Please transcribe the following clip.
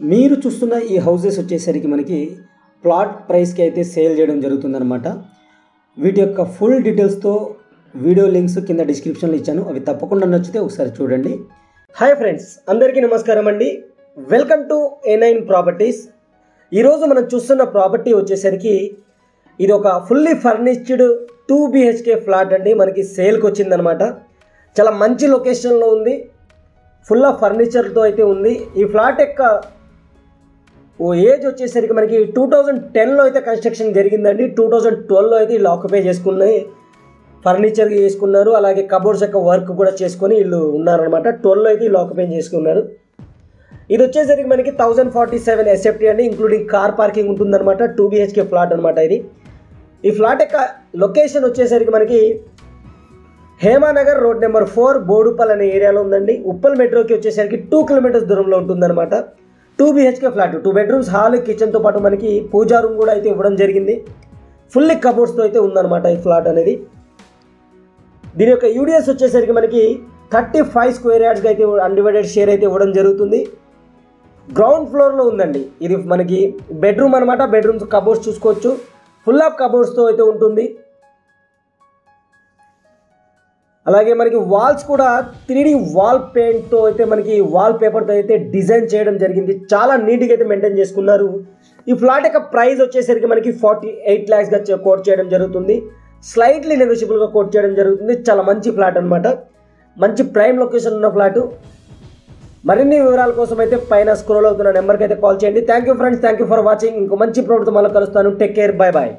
మీరు చూస్తున్న ఈ హౌసెస్ వచ్చేసరికి మనకి ప్లాట్ ప్రైస్కి అయితే సేల్ చేయడం జరుగుతుందన్నమాట. వీటి యొక్క ఫుల్ డీటెయిల్స్తో వీడియో లింక్స్ కింద డిస్క్రిప్షన్లో ఇచ్చాను. అవి తప్పకుండా నచ్చితే ఒకసారి చూడండి. హాయ్ ఫ్రెండ్స్ అందరికీ నమస్కారం అండి. Welcome to A nine properties. ఈరోజు మనం చూస్తున్న ప్రాపర్టీ వచ్చేసరికి ఇది ఒక fully furnished two BHK flat అండి. మనకి సేల్కి వచ్చిందనమాట చాలా మంచి లొకేషన్లో ఉంది. ఫుల్ ఆఫ్ ఫర్నిచర్తో అయితే ఉంది. ఈ ఫ్లాట్ యొక్క ఓ ఏజ్ వచ్చేసరికి మనకి టూ థౌజండ్ టెన్లో అయితే కన్స్ట్రక్షన్ జరిగిందండి. టూ థౌజండ్ ట్వెల్వ్లో అయితే వీళ్ళు ఆక్యుపై చేసుకున్నాయి. ఫర్నిచర్ చేసుకున్నారు. అలాగే కబోర్డ్స్ యొక్క వర్క్ కూడా చేసుకొని వీళ్ళు ఉన్నారనమాట ట్వెల్వ్లో అయితే వీళ్ళు ఆక్యుపై చేసుకున్నారు. ఇది వచ్చేసరికి మనకి థౌజండ్ ఫార్టీ సెవెన్ ఎస్ఎఫ్టీ అండి. ఇంక్లూడింగ్ కార్ పార్కింగ్ ఉంటుందన్నమాట. టూ బిహెచ్కే ఫ్లాట్ అనమాట ఇది. ఈ ఫ్లాట్ యొక్క లొకేషన్ వచ్చేసరికి మనకి Hemanagar road number four Boduppal అనే ఏరియాలో ఉందండి. ఉప్పల్ మెట్రోకి వచ్చేసరికి టూ కిలోమీటర్స్ దూరంలో ఉంటుందన్నమాట. Two BHK flat two bedrooms hall కిచెన్తో పాటు మనకి పూజా రూమ్ కూడా అయితే ఇవ్వడం జరిగింది. ఫుల్లీ కబోర్డ్స్తో అయితే ఉందన్నమాట ఈ ఫ్లాట్ అనేది. దీని యొక్క యూడిఎస్ వచ్చేసరికి మనకి థర్టీ ఫైవ్ స్క్వేర్ యార్డ్స్కి అయితే అన్డివైడెడ్ షేర్ అయితే ఇవ్వడం జరుగుతుంది. గ్రౌండ్ ఫ్లోర్లో ఉందండి. ఇది మనకి బెడ్రూమ్ అనమాట బెడ్రూమ్స్ కబోర్డ్స్ చూసుకోవచ్చు. ఫుల్ ఆఫ్ కబోర్డ్స్తో అయితే ఉంటుంది. అలాగే మనకి వాల్స్ కూడా త్రీ వాల్ పెయింట్తో అయితే మనకి వాల్ పేపర్తో అయితే డిజైన్ చేయడం జరిగింది. చాలా నీట్గా అయితే మెయింటైన్ చేసుకున్నారు. ఈ ఫ్లాట్ యొక్క ప్రైస్ వచ్చేసరికి మనకి ఫార్టీ ఎయిట్ ల్యాక్స్గా కోట్ చేయడం జరుగుతుంది. స్లైట్లీ నెగోషియబుల్గా కోట్ చేయడం జరుగుతుంది. చాలా మంచి ఫ్లాట్ అనమాట మంచి ప్రైమ్ లొకేషన్ ఉన్న ఫ్లాటు. మరిన్ని వివరాల కోసం అయితే పైన స్క్రోల్ అవుతున్న నెంబర్కి అయితే కాల్ చేయండి. Thank you friends. Thank you for watching. ఇంకో మంచి ప్రోడక్ట్ మళ్ళీ కలుస్తాను. Take care. Bye bye